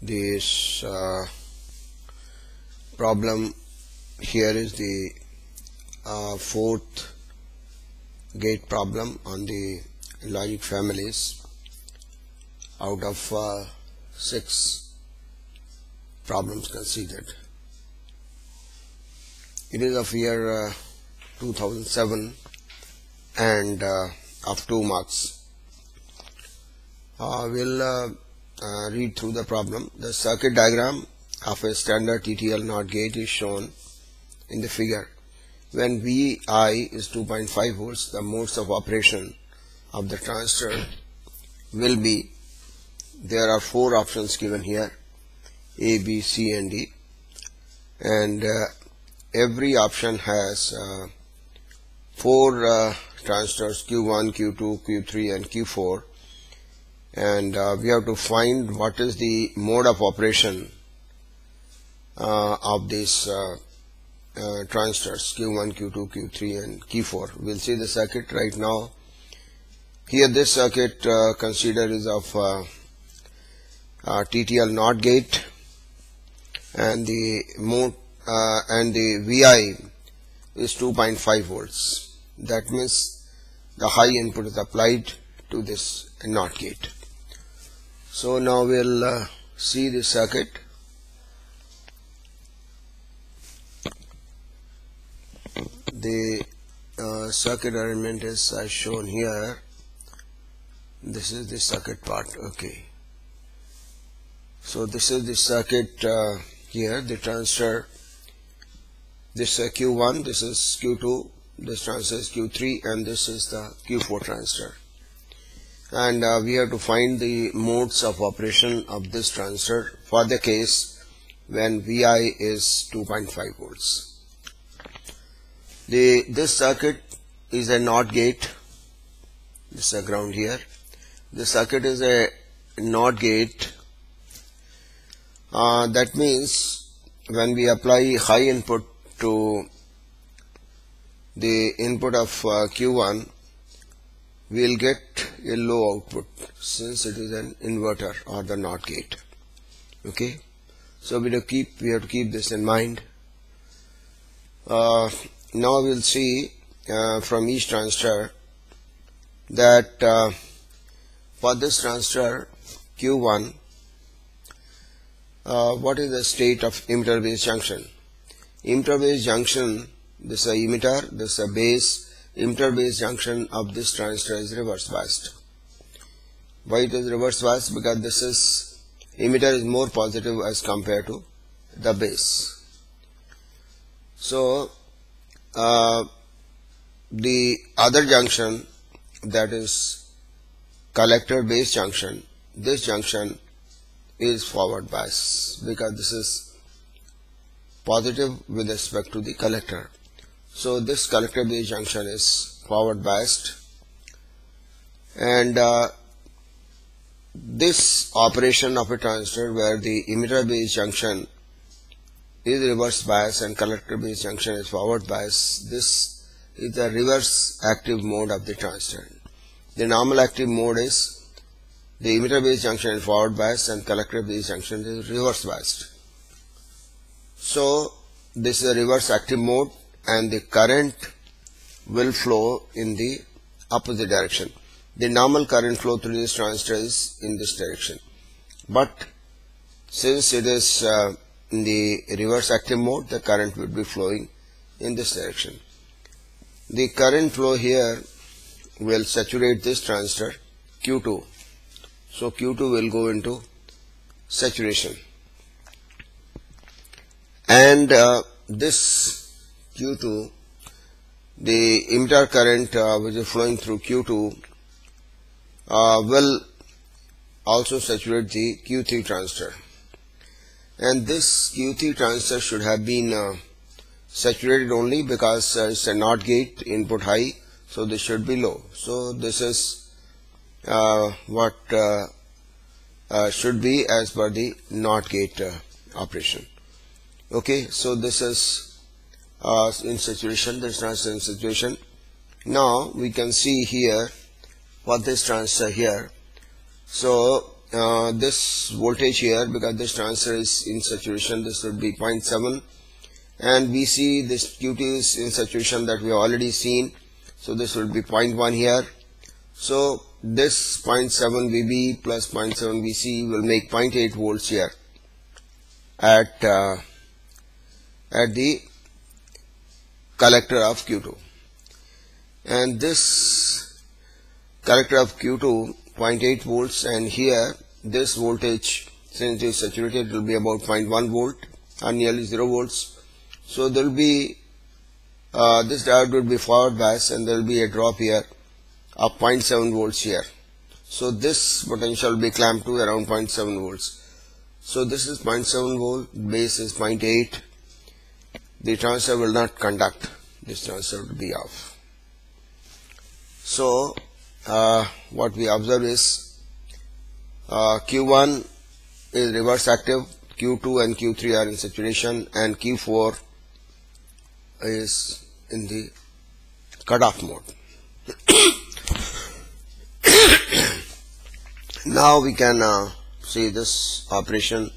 this uh, problem here is the uh, fourth gate problem on the logic families out of uh, six problems considered. It is of year uh, 2007 and uh, of 2 marks. Uh, we'll uh, read through the problem. The circuit diagram of a standard TTL NOT gate is shown in the figure. When Vi is 2.5 volts, the modes of operation of the transistor will be, there are four options given here, A, B, C and D and uh, every option has uh, four uh, transistors Q1, Q2, Q3 and Q4 and uh, we have to find what is the mode of operation uh, of these uh, uh transistors Q1, Q2, Q3 and Q4. We'll see the circuit right now. Here this circuit uh, considered is of uh, TTL NOT gate and the mode and the VI is 2.5 volts. That means the high input is applied to this NOT gate. So now we'll uh, see the circuit. The uh, circuit arrangement is as shown here. This is the circuit part. Okay. So this is the circuit uh, here. The transistor. This is Q1. This is Q2. This transistor is Q3, and this is the Q4 transistor and uh, we have to find the modes of operation of this transistor for the case when Vi is 2.5 volts. The, this circuit is a NOT gate, this is a ground here. The circuit is a NOT gate, uh, that means when we apply high input to the input of uh, Q1 we will get a low output since it is an inverter or the NOT gate. Okay? So we have to keep we have to keep this in mind. Uh, now we'll see uh, from each transistor that uh, for this transistor Q1 uh, what is the state of emitter base junction? Emitter base junction this is a emitter this is a base emitter base junction of this transistor is reverse biased. Why it is reverse biased? Because this is emitter is more positive as compared to the base. So uh, the other junction that is collector base junction, this junction is forward bias because this is positive with respect to the collector. So this collector base junction is forward biased. And uh, this operation of a transistor where the emitter base junction is reverse bias and collector base junction is forward bias this is the reverse active mode of the transistor. The normal active mode is the emitter base junction is forward bias and collector base junction is reverse biased. So this is a reverse active mode and the current will flow in the opposite direction. The normal current flow through this transistor is in this direction. But since it is uh, in the reverse active mode, the current will be flowing in this direction. The current flow here will saturate this transistor Q2. So Q2 will go into saturation. And uh, this Q2, the emitter current uh, which is flowing through Q2 uh, will also saturate the Q3 transistor. And this Q3 transistor should have been uh, saturated only because uh, it's a NOT gate input high, so this should be low. So this is uh, what uh, should be as per the NOT gate operation. Okay, so this is uh, in saturation, this transistor in saturation. Now we can see here what this transistor here. So uh, this voltage here because this transistor is in saturation this would be 0.7 and we see this Q2 is in saturation that we have already seen so this would be 0.1 here so this 0.7 VB plus 0.7 VC will make 0.8 volts here at uh, at the collector of Q2 and this collector of Q2 0.8 volts and here this voltage since it is saturated will be about 0.1 volt or nearly 0 volts. So there will be uh, this diode will be forward bias and there will be a drop here of 0.7 volts here. So this potential will be clamped to around 0.7 volts. So this is 0.7 volt base is 0.8 the transistor will not conduct. This transistor will be off. So uh, what we observe is uh, Q1 is reverse active. Q2 and Q3 are in saturation and Q4 is in the cutoff mode. Now we can uh, see this operation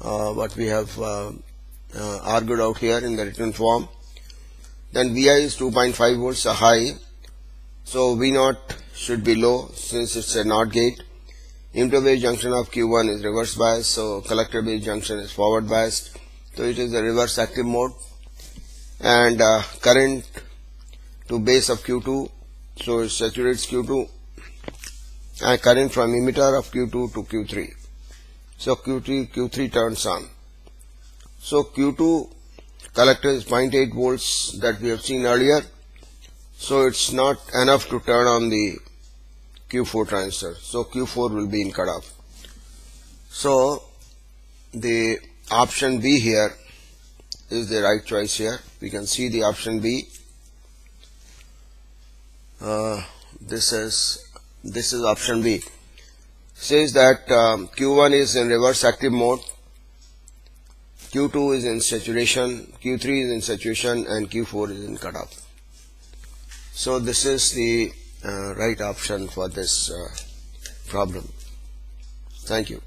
uh, what we have uh, uh, argued out here in the written form. Then Vi is 2.5 volts a high. So V0 should be low since it's a NOT gate. Base junction of Q1 is reverse biased so collector base junction is forward biased. So it is a reverse active mode. And uh, current to base of Q2 so it saturates Q2 and current from emitter of Q2 to Q3 so Q3 Q3 turns on so Q2 collector is 0.8 volts that we have seen earlier. So it's not enough to turn on the Q4 transistor. So Q4 will be in cutoff. So the option B here is the right choice here. We can see the option B. Uh, this is this is option B. Says that um, Q1 is in reverse active mode Q2 is in saturation, Q3 is in saturation and Q4 is in cutoff. So this is the uh, right option for this uh, problem. Thank you.